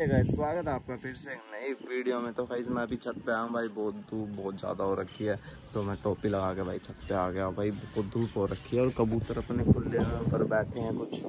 स्वागत है आपका फिर से नई वीडियो में। तो भाई मैं अभी छत पे आया हूँ। भाई, बहुत धूप बहुत ज़्यादा हो रखी है। तो मैं टोपी लगा के भाई छत पे आ गया भाई, बहुत धूप हो रखी है और कबूतर अपने खुले पर बैठे हैं। कुछ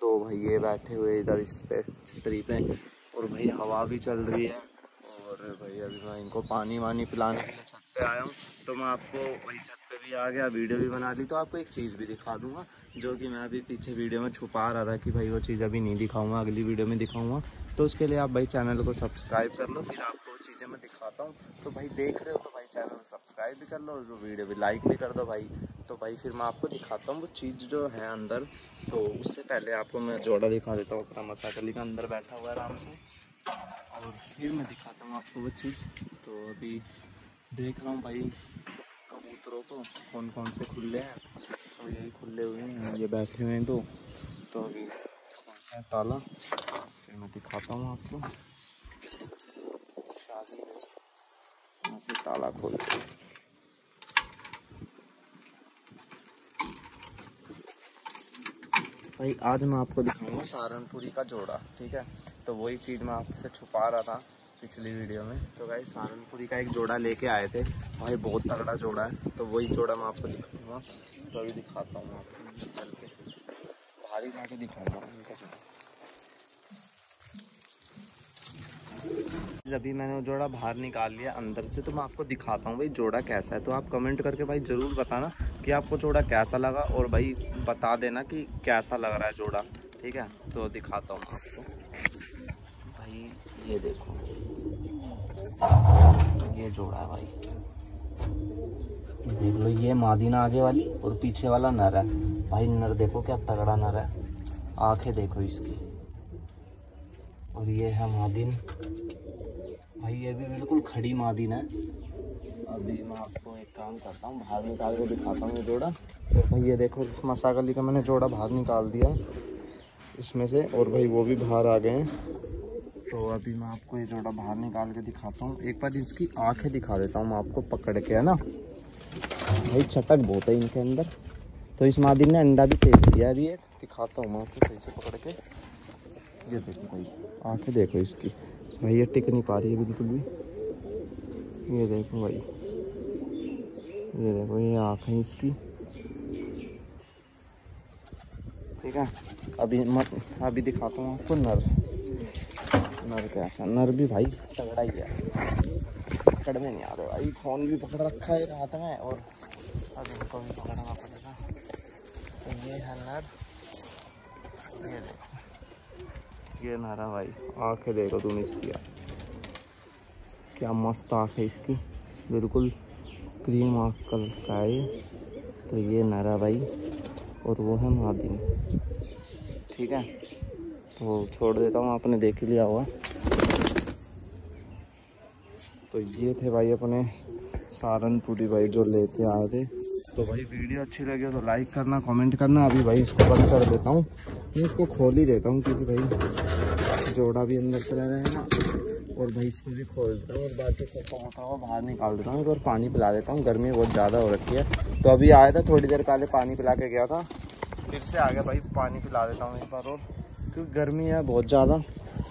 दो भाई ये बैठे हुए इधर इस पे छतरी पे और भाई, हवा भी चल रही है। और भाई, अभी मैं इनको पानी वानी पिलाने के लिए छत पे आया हूँ। तो मैं आपको वही छत भी आ गया, वीडियो भी बना ली तो आपको एक चीज़ भी दिखा दूँगा, जो कि मैं अभी पीछे वीडियो में छुपा रहा था कि भाई वो चीज़ अभी नहीं दिखाऊँगा, अगली वीडियो में दिखाऊँगा। तो उसके लिए आप भाई चैनल को सब्सक्राइब कर लो, फिर आपको चीज़ें मैं दिखाता हूँ। तो भाई देख रहे हो तो भाई चैनल को सब्सक्राइब भी कर लो, और वीडियो भी लाइक भी कर दो भाई तो भाई फिर मैं आपको दिखाता हूँ वो चीज़ जो है अंदर। तो उससे पहले आपको मैं जोड़ा दिखा देता हूँ, अपना मसाकली का अंदर बैठा हुआ आराम से। और फिर मैं दिखाता हूँ आपको वो चीज़। तो अभी देख रहा हूँ भाई कबूतरों को कौन कौन से खुले हैं? तो यही खुले हुए हैं। ये बैठे हुए हैं तो तो अभी है? ताला। फिर मैं दिखाता हूँ आपको। शादी है। से ताला खोल भाई, आज मैं आपको दिखाऊँगा सहारनपुरी का जोड़ा, ठीक है? तो वही चीज़ मैं आपसे छुपा रहा था। पिछली वीडियो में। तो भाई सहारनपुरी का एक जोड़ा लेके आए थे। भाई बहुत तगड़ा जोड़ा है। तो वही जोड़ा मैं आपको दिखाऊँगा। तो अभी दिखाता हूँ आपको। चल के। भारी जाके दिखाऊँगा अभी मैंने वो जोड़ा बाहर निकाल लिया अंदर से। तो मैं आपको दिखाता हूँ भाई जोड़ा कैसा है। तो आप कमेंट करके भाई ज़रूर बताना कि आपको जोड़ा कैसा लगा। और भाई बता देना कि कैसा लग रहा है जोड़ा। ठीक है? तो दिखाता हूँ आपको। भाई, ये देखो। ये जोड़ा है भाई। देख लो, ये मादीना आगे वाली और पीछे वाला नर है। भाई, नर देखो क्या तगड़ा नर है। आँखें देखो इसकी। और ये है मादिन भाई, ये भी बिल्कुल खड़ी मादिन है अभी मैं आपको एक काम करता हूँ बाहर निकाल के दिखाता हूँ ये जोड़ा। तो भाई, ये देखो, मसागली का मैंने जोड़ा बाहर निकाल दिया इसमें से। और भाई, वो भी बाहर आ गए हैं। तो अभी मैं आपको ये जोड़ा बाहर निकाल के दिखाता हूँ। एक बार इसकी आँखें दिखा देता हूँ मैं आपको पकड़ के, है ना? भाई, छटक बहुत है इनके अंदर। तो इस मादिन ने अंडा भी फेंक दिया अभी एक दिखाता हूँ मैं आपको सही से पकड़ के। ये देखो भाई, आँखें देखो इसकी। भाई, ये टिक नहीं पा रही है बिल्कुल भी। ये देखो भाई, ये देखो, ये आँख इसकी। ठीक है? अभी मत अभी दिखाता हूँ आपको नर। नर कैसा नर भी भाई तगड़ा ही है। पकड़ में नहीं आ रहा भाई फ़ोन भी पकड़ रखा है हाथ में और अभी इनको भी पकड़ना पड़ेगा। तो ये है नर। ये देखो। ये नारा भाई। आँखें देखो तुम इसकी। क्या मस्त आँख है इसकी। बिल्कुल क्रीम आँख कलर का है तो ये नारा भाई। और वो है मादिन ठीक है? तो छोड़ देता हूँ, आपने देख लिया हुआ तो ये थे भाई अपने सहारनपुरी भाई जो लेके आए थे। तो भाई वीडियो अच्छी लगी तो लाइक करना कमेंट करना। अभी भाई इसको बंद कर देता हूँ। मैं इसको खोल ही देता हूँ क्योंकि भाई जोड़ा भी अंदर चला रहेगा और भाई इसको भी खोल देता हूँ और बाकी सब होता हुआ बाहर निकाल देता हूँ। और पानी पिला देता हूँ, गर्मी बहुत ज़्यादा हो रखी है। तो अभी आया था, थोड़ी देर पहले पानी पिला के गया था। फिर से आ गया भाई, पानी पिला देता हूँ एक बार और। क्योंकि गर्मी है, बहुत ज़्यादा।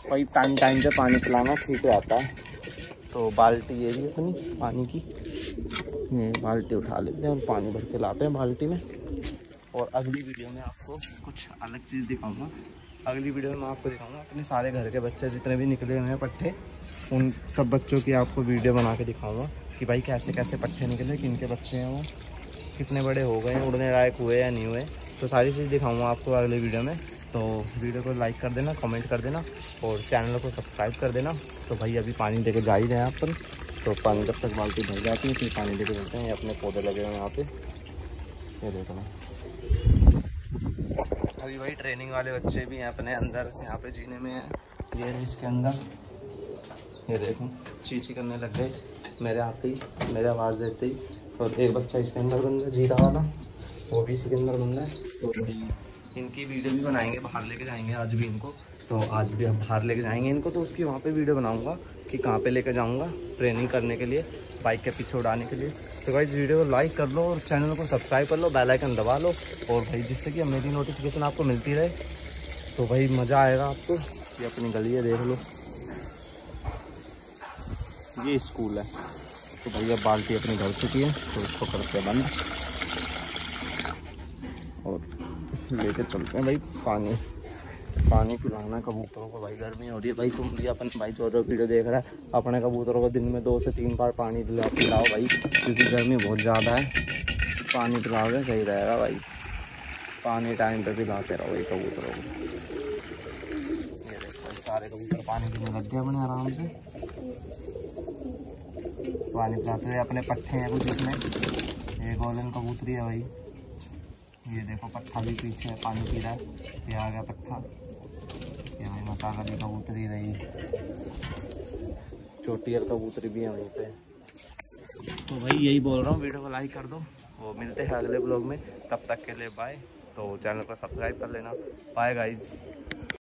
भाई टाइम टाइम पे पानी पिलाना ठीक रहता है। तो बाल्टी ये भी अपनी, पानी की। ये बाल्टी उठा लेते हैं और पानी भर के लाते हैं बाल्टी में। और अगली वीडियो में आपको कुछ अलग चीज़ दिखाऊँगा। अगली वीडियो में मैं आपको दिखाऊँगा अपने सारे घर के बच्चे जितने भी निकले हुए हैं पट्टे। उन सब बच्चों की आपको वीडियो बना के दिखाऊँगा कि भाई कैसे कैसे पट्टे निकले किन के बच्चे हैं वो। कितने बड़े हो गए, उड़ने लायक हुए या नहीं हुए। तो सारी चीज़ दिखाऊँगा आपको अगले वीडियो में। तो वीडियो को लाइक कर देना, कमेंट कर देना और चैनल को सब्सक्राइब कर देना। तो भाई, अभी पानी लेके जा ही रहे हैं पर। तो पानी जब तक बाल्टी भर जाती है, फिर पानी लेके चलते हैं। अपने पौधे लगे हुए हैं यहाँ पे। ये देखो ना। अभी भाई ट्रेनिंग वाले बच्चे भी हैं अपने अंदर, यहाँ पे जीने में ये इसके अंदर। ये देखो, चीची करने लग गए। मेरे आते ही, मेरे आवाज़ देते ही। और एक बच्चा इसके अंदर बन गया जीरा वाला। वो भी इसके अंदर बन तो इनकी वीडियो भी बनाएँगे, बाहर लेके जाएँगे आज भी इनको। तो आज भी हम बाहर लेके जाएँगे इनको तो उसकी वहाँ पे वीडियो बनाऊँगा कि कहाँ पे लेके जाऊँगा ट्रेनिंग करने के लिए बाइक के पीछे उड़ाने के लिए। तो भाई वीडियो को लाइक कर लो और चैनल को सब्सक्राइब कर लो बेल आइकन दबा लो और भाई, जिससे कि मेरी नोटिफिकेशन आपको मिलती रहे। तो भाई, मज़ा आएगा आपको। ये अपनी गली है, देख लो। ये स्कूल है। तो भैया बाल्टी अपनी घर चुकी है तो उसको करते बंद और लेके चलते हैं भाई, पानी। पानी पिलाना कबूतरों को भाई, गर्मी हो रही है भाई, तुम भी अपन भाई जो जो वीडियो देख रहा है। अपने कबूतरों को दिन में दो से तीन बार पानी पिला पिलाओ भाई, क्योंकि गर्मी बहुत ज़्यादा है। पानी पिलाओगे, सही रहेगा भाई। पानी टाइम पे पिलाते रहो भाई कबूतरों को। सारे कबूतर पानी पीने लग गए अपने आराम से। पानी पिलाते हुए अपने पट्टे हैं कुछ इसमें। ये गोल्डन कबूतरी है भाई। ये देखो पट्ठा भी पीछे पानी पी रहा है। ये आ गया पट्ठा ये भाई मसाला भी कबूतरी रही। छोटी और कबूतरी भी है वहीं पे। तो भाई यही बोल रहा हूँ, वीडियो को लाइक कर दो। वो मिलते हैं अगले ब्लॉग में। तब तक के लिए बाय तो चैनल को सब्सक्राइब कर लेना। Bye guys